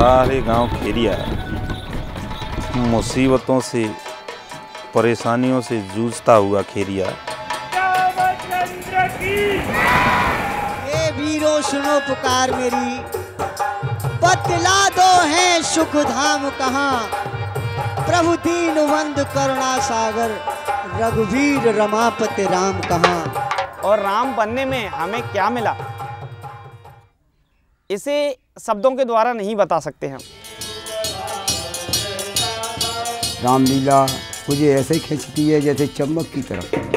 बराहरे गाँव खेरिया मुसीबतों से परेशानियों से जूझता हुआ खेरिया। ये वीरों सुनो पुकार मेरी। बतला दो है सुख धाम कहाँ। प्रभु दीन बंद करुणा सागर रघुवीर रमापति राम कहाँ। और राम बनने में हमें क्या मिला? इसे शब्दों के द्वारा नहीं बता सकते हम। रामलीला, मुझे ऐसे खींचती है जैसे चम्मक की तरफ़